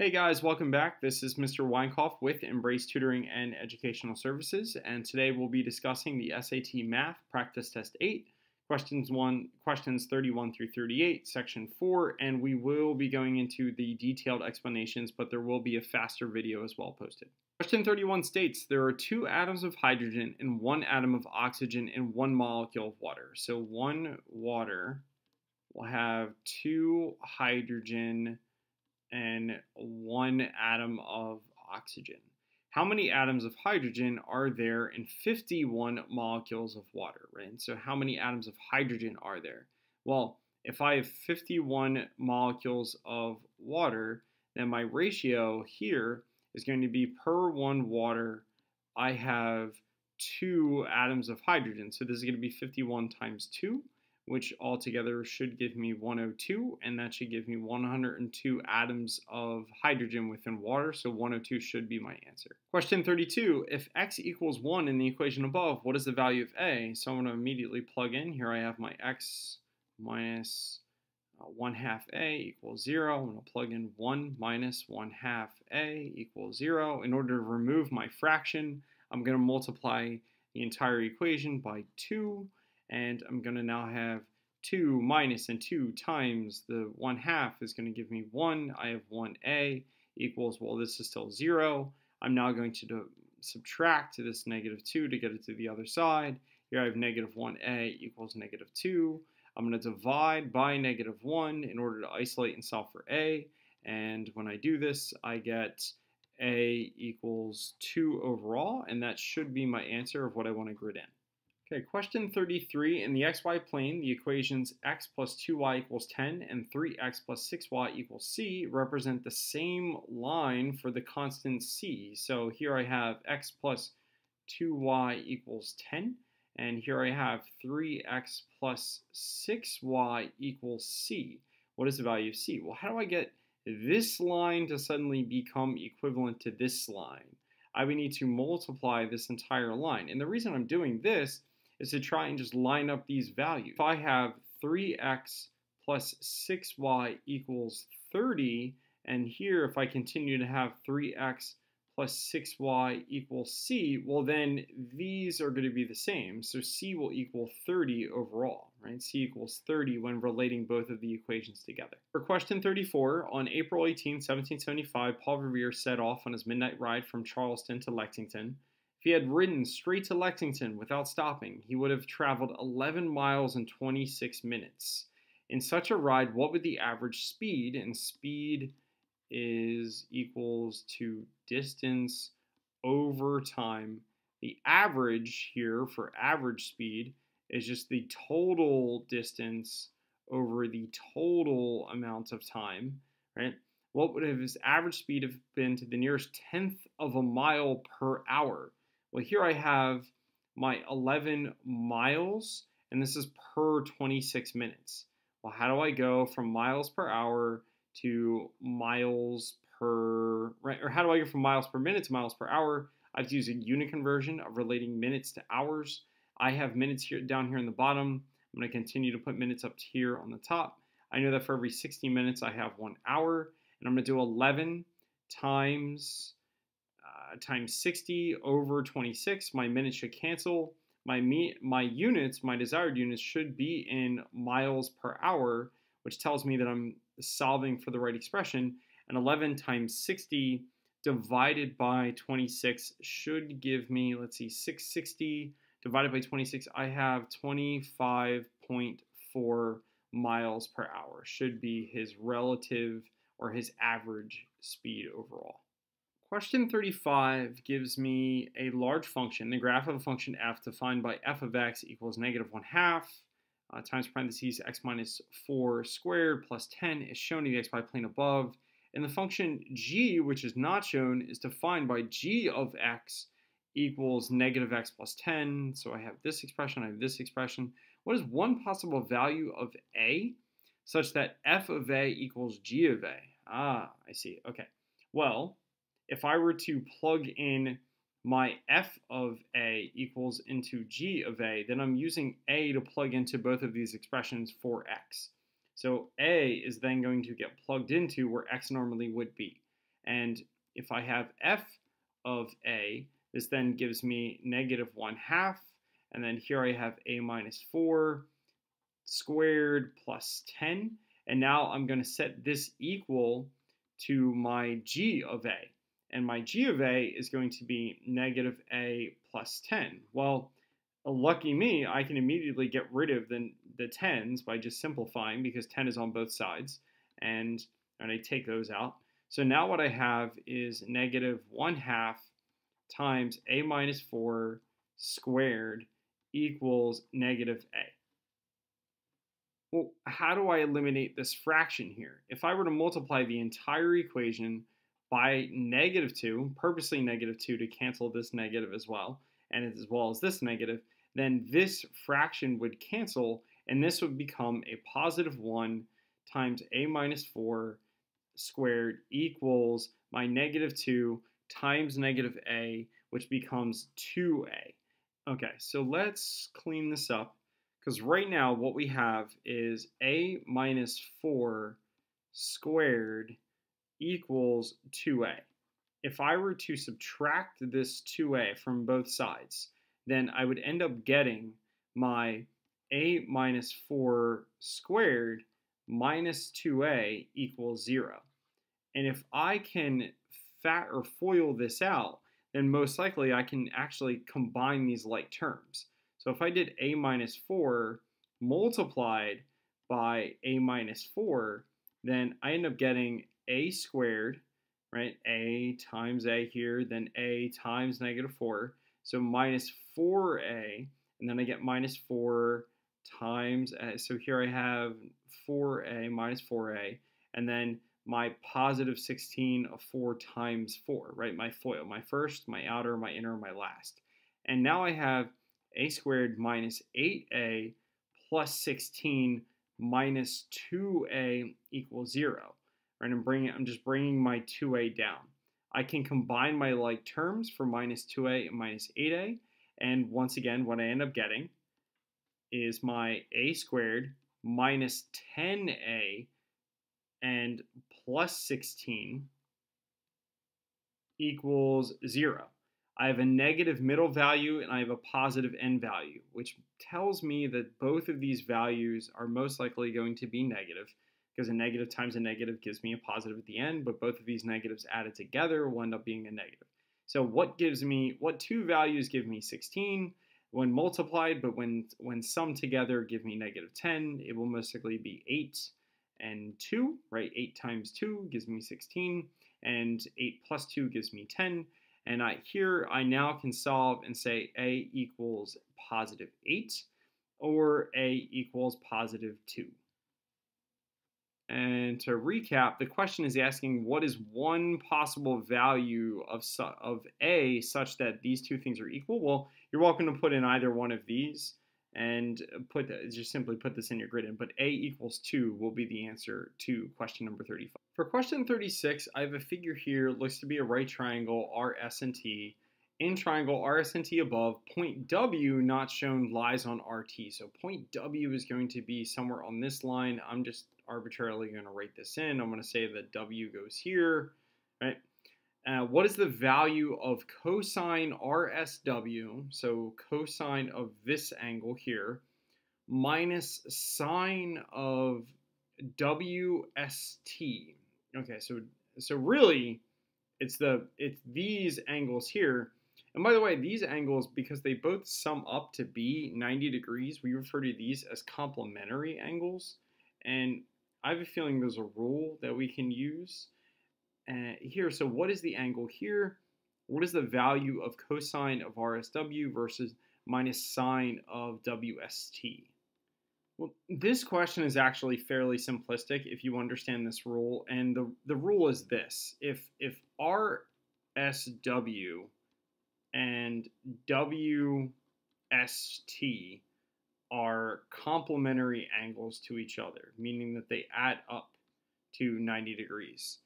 Hey guys, welcome back. This is Mr. Weinkauf with Embrace Tutoring and Educational Services, and today we'll be discussing the SAT Math Practice Test 8, questions 1, questions 31 through 38, section 4, and we will be going into the detailed explanations, but there will be a faster video as well posted. Question 31 states there are two atoms of hydrogen and one atom of oxygen in one molecule of water. So one water will have two hydrogen and one atom of oxygen. How many atoms of hydrogen are there in 51 molecules of water, right? And so how many atoms of hydrogen are there? Well, if I have 51 molecules of water, then my ratio here is going to be per one water, I have two atoms of hydrogen. So this is going to be 51 times 2 which altogether should give me 102, and that should give me 102 atoms of hydrogen within water, so 102 should be my answer. Question 32, if x equals 1 in the equation above, what is the value of a? So I'm going to immediately plug in. Here I have my x minus uh, 1 half a equals 0. I'm going to plug in 1 minus 1 half a equals 0. In order to remove my fraction, I'm going to multiply the entire equation by 2 and I'm going to now have 2 minus and 2 times the 1 half is going to give me 1. I have 1a equals, well, this is still 0. I'm now going to subtract this negative 2 to get it to the other side. Here I have negative 1a equals negative 2. I'm going to divide by negative 1 in order to isolate and solve for a. And when I do this, I get a equals 2 overall, and that should be my answer of what I want to grid in. Okay, question 33. In the xy plane, the equations x plus 2y equals 10 and 3x plus 6y equals c represent the same line for the constant c. So here I have x plus 2y equals 10, and here I have 3x plus 6y equals c. What is the value of c? Well, how do I get this line to suddenly become equivalent to this line? I would need to multiply this entire line. And the reason I'm doing this is to try and just line up these values. If I have 3x plus 6y equals 30, and here if I continue to have 3x plus 6y equals c, well then these are going to be the same. So c will equal 30 overall, right? c equals 30 when relating both of the equations together. For question 34, on April 18, 1775, Paul Revere set off on his midnight ride from Charlestown to Lexington. If he had ridden straight to Lexington without stopping, he would have traveled 11 miles in 26 minutes. In such a ride, what would the average speed? And speed is equals to distance over time. The average here for average speed is just the total distance over the total amount of time, right? What would have his average speed have been to the nearest tenth of a mile per hour? Well, here I have my 11 miles, and this is per 26 minutes. Well, how do I go from miles per hour to miles per, right, or how do I go from miles per minute to miles per hour? I have to use a unit conversion of relating minutes to hours. I have minutes here down here in the bottom. I'm going to continue to put minutes up here on the top. I know that for every 60 minutes, I have one hour, and I'm going to do 11 times Uh, times 60 over 26. My minutes should cancel. My, me, my units, my desired units, should be in miles per hour, which tells me that I'm solving for the right expression. And 11 times 60 divided by 26 should give me, let's see, 660 divided by 26. I have 25.4 miles per hour, should be his relative or his average speed overall. Question 35 gives me a large function, the graph of a function f defined by f of x equals negative 1 half uh, times parentheses x minus 4 squared plus 10 is shown in the xy plane above. And the function g, which is not shown, is defined by g of x equals negative x plus 10. So I have this expression, I have this expression. What is one possible value of a such that f of a equals g of a? Ah, I see. Okay. Well, if I were to plug in my f of a equals into g of a, then I'm using a to plug into both of these expressions for x. So a is then going to get plugged into where x normally would be. And if I have f of a, this then gives me negative 1 half, and then here I have a minus 4 squared plus 10, and now I'm going to set this equal to my g of a, and my g of a is going to be negative a plus 10. Well, lucky me, I can immediately get rid of the, the 10s by just simplifying because 10 is on both sides, and, and I take those out. So now what I have is negative 1 half times a minus 4 squared equals negative a. Well, how do I eliminate this fraction here? If I were to multiply the entire equation by negative 2, purposely negative 2 to cancel this negative as well, and as well as this negative, then this fraction would cancel, and this would become a positive 1 times a minus 4 squared equals my negative 2 times negative a, which becomes 2a. Okay, so let's clean this up because right now what we have is a minus 4 squared equals 2a. If I were to subtract this 2a from both sides, then I would end up getting my a minus 4 squared minus 2a equals 0. And if I can fat or FOIL this out, then most likely I can actually combine these like terms. So if I did a minus 4 multiplied by a minus 4, then I end up getting a squared, right? a times a here, then a times negative 4. So minus 4a, and then I get minus 4 times, a. so here I have 4a minus 4a, and then my positive 16 of 4 times 4, right? My FOIL, my first, my outer, my inner, my last. And now I have a squared minus 8a plus 16 minus 2a equals 0. Right, I'm, bringing, I'm just bringing my 2a down. I can combine my like terms for minus 2a and minus 8a, and once again, what I end up getting is my a squared minus 10a and plus 16 equals 0. I have a negative middle value and I have a positive end value, which tells me that both of these values are most likely going to be negative because a negative times a negative gives me a positive at the end, but both of these negatives added together will end up being a negative. So what gives me, what two values give me 16 when multiplied, but when, when summed together give me negative 10, it will most likely be 8 and 2, right? 8 times 2 gives me 16, and 8 plus 2 gives me 10. And I, here I now can solve and say a equals positive 8 or a equals positive 2. And to recap, the question is asking what is one possible value of, of a such that these two things are equal? Well, you're welcome to put in either one of these and put just simply put this in your grid in, but a equals 2 will be the answer to question number 35. For question 36, I have a figure here, looks to be a right triangle, RS and T. In triangle RS and T above, point W not shown lies on RT. So point W is going to be somewhere on this line. I'm just arbitrarily going to write this in. I'm going to say that W goes here, right? Uh, what is the value of cosine RSW, so cosine of this angle here, minus sine of WST? Okay, so so really, it's the it's these angles here. And by the way, these angles, because they both sum up to be 90 degrees, we refer to these as complementary angles. And I have a feeling there's a rule that we can use uh, here. So what is the angle here? What is the value of cosine of RSW versus minus sine of WST? Well, this question is actually fairly simplistic if you understand this rule. And the, the rule is this. If, if RSW and WST are complementary angles to each other, meaning that they add up to 90 degrees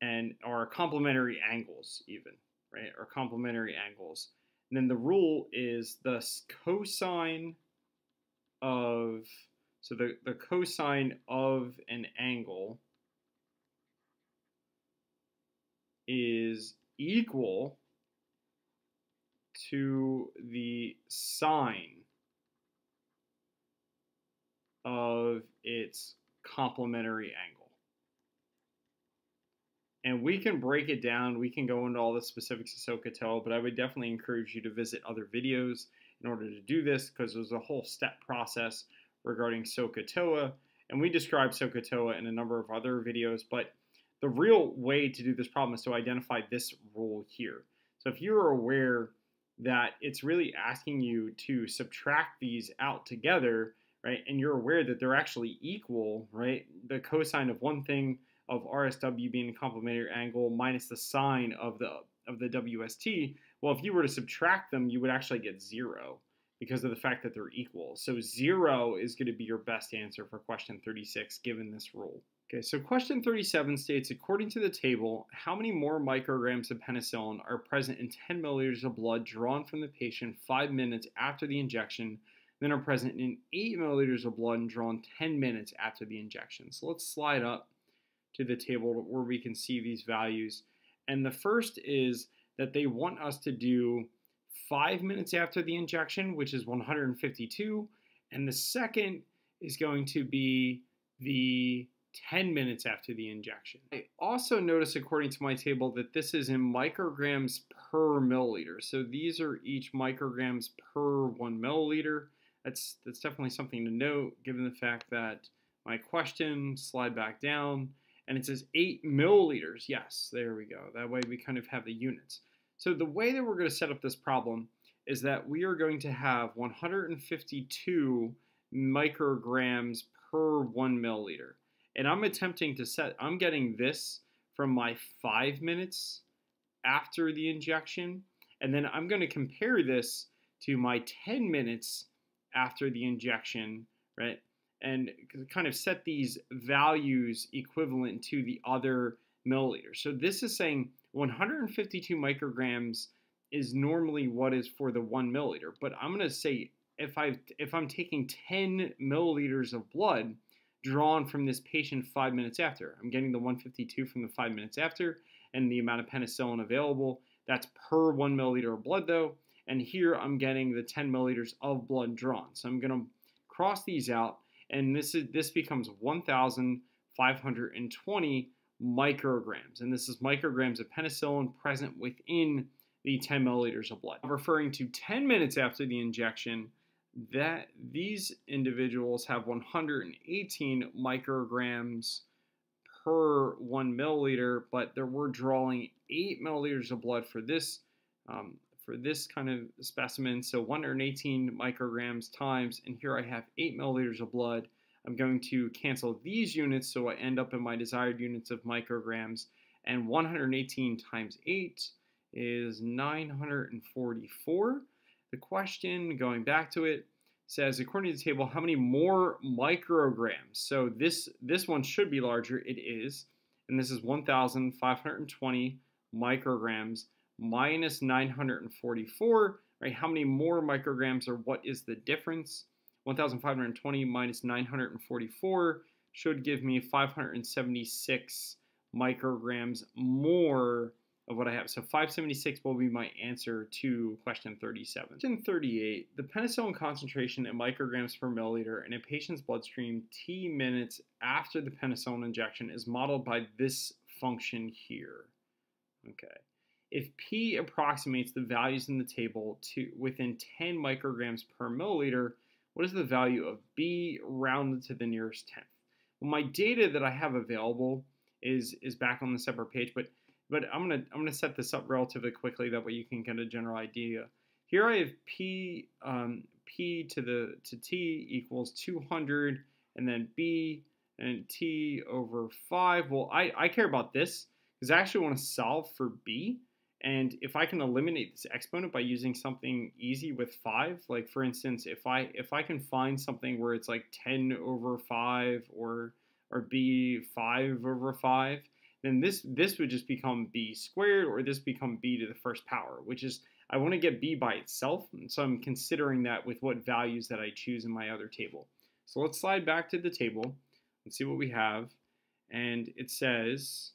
and are complementary angles even, right? Or complementary angles. And then the rule is the cosine of, so the, the cosine of an angle is equal to the sine of its complementary angle. And we can break it down. We can go into all the specifics of SOHCAHTOA, but I would definitely encourage you to visit other videos in order to do this because there's a whole step process regarding SOHCAHTOA. And we describe SOHCAHTOA in a number of other videos, but the real way to do this problem is to identify this rule here. So if you're aware that it's really asking you to subtract these out together, right, and you're aware that they're actually equal, right, the cosine of one thing of RSW being a complementary angle minus the sine of the of the WST, well, if you were to subtract them, you would actually get zero because of the fact that they're equal. So zero is going to be your best answer for question 36 given this rule. Okay, so question 37 states, according to the table, how many more micrograms of penicillin are present in 10 milliliters of blood drawn from the patient five minutes after the injection than are present in 8 milliliters of blood and drawn 10 minutes after the injection. So let's slide up to the table where we can see these values. And the first is that they want us to do five minutes after the injection, which is 152. And the second is going to be the 10 minutes after the injection. I also notice, according to my table, that this is in micrograms per milliliter. So these are each micrograms per one milliliter. That's, that's definitely something to note, given the fact that my question, slide back down, and it says 8 milliliters. Yes, there we go. That way we kind of have the units. So the way that we're going to set up this problem is that we are going to have 152 micrograms per 1 milliliter. And I'm attempting to set, I'm getting this from my 5 minutes after the injection. And then I'm going to compare this to my 10 minutes after the injection, right? and kind of set these values equivalent to the other milliliters. So this is saying 152 micrograms is normally what is for the one milliliter, but I'm going to say if I if I'm taking 10 milliliters of blood drawn from this patient five minutes after, I'm getting the 152 from the five minutes after, and the amount of penicillin available. That's per one milliliter of blood though, and here I'm getting the 10 milliliters of blood drawn. So I'm going to cross these out and this is this becomes 1,520 micrograms, and this is micrograms of penicillin present within the 10 milliliters of blood. Referring to 10 minutes after the injection, that these individuals have 118 micrograms per one milliliter, but there were drawing eight milliliters of blood for this um, for this kind of specimen. So 118 micrograms times, and here I have 8 milliliters of blood. I'm going to cancel these units so I end up in my desired units of micrograms. And 118 times 8 is 944. The question, going back to it, says, according to the table, how many more micrograms? So this, this one should be larger. It is. And this is 1,520 micrograms minus 944, right? How many more micrograms or what is the difference? 1,520 minus 944 should give me 576 micrograms more of what I have. So 576 will be my answer to question 37. Question 38, the penicillin concentration in micrograms per milliliter in a patient's bloodstream T minutes after the penicillin injection is modeled by this function here. Okay. If P approximates the values in the table to within 10 micrograms per milliliter, what is the value of B rounded to the nearest tenth? Well, my data that I have available is is back on the separate page, but but I'm gonna I'm gonna set this up relatively quickly. That way you can get a general idea. Here I have P um, P to the to T equals 200, and then B and T over five. Well, I I care about this because I actually want to solve for B. And if I can eliminate this exponent by using something easy with 5, like for instance, if I if I can find something where it's like 10 over 5 or or b 5 over 5, then this this would just become b squared or this become b to the first power, which is I want to get b by itself, so I'm considering that with what values that I choose in my other table. So let's slide back to the table and see what we have. And it says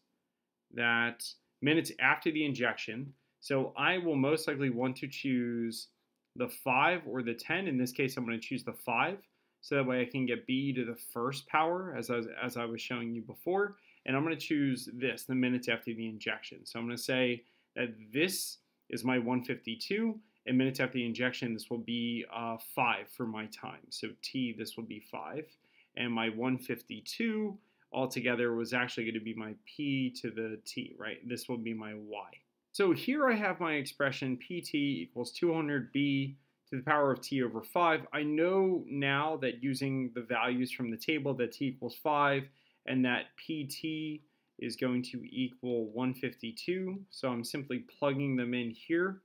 that minutes after the injection. So I will most likely want to choose the 5 or the 10. In this case, I'm going to choose the 5. So that way I can get b to the first power, as I was, as I was showing you before. And I'm going to choose this, the minutes after the injection. So I'm going to say that this is my 152, and minutes after the injection, this will be uh, 5 for my time. So t, this will be 5. And my 152 altogether was actually going to be my p to the t, right? This will be my y. So here I have my expression pt equals 200b to the power of t over 5. I know now that using the values from the table that t equals 5 and that pt is going to equal 152. So I'm simply plugging them in here.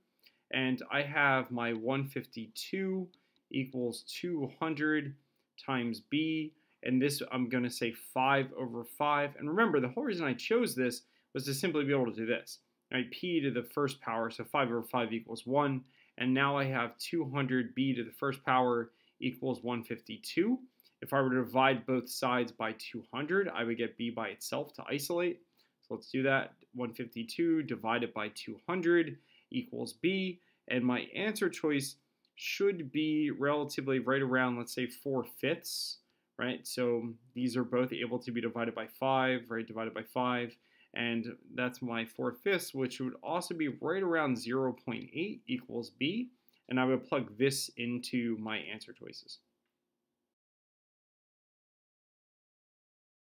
And I have my 152 equals 200 times b. And this, I'm going to say 5 over 5. And remember, the whole reason I chose this was to simply be able to do this. Right, p to the first power, so 5 over 5 equals 1. And now I have 200b to the first power equals 152. If I were to divide both sides by 200, I would get b by itself to isolate. So let's do that. 152 divided by 200 equals b. And my answer choice should be relatively right around, let's say, 4 fifths, right? So these are both able to be divided by 5, right? Divided by 5. And that's my 4 fifths, which would also be right around 0.8 equals b. And I would plug this into my answer choices.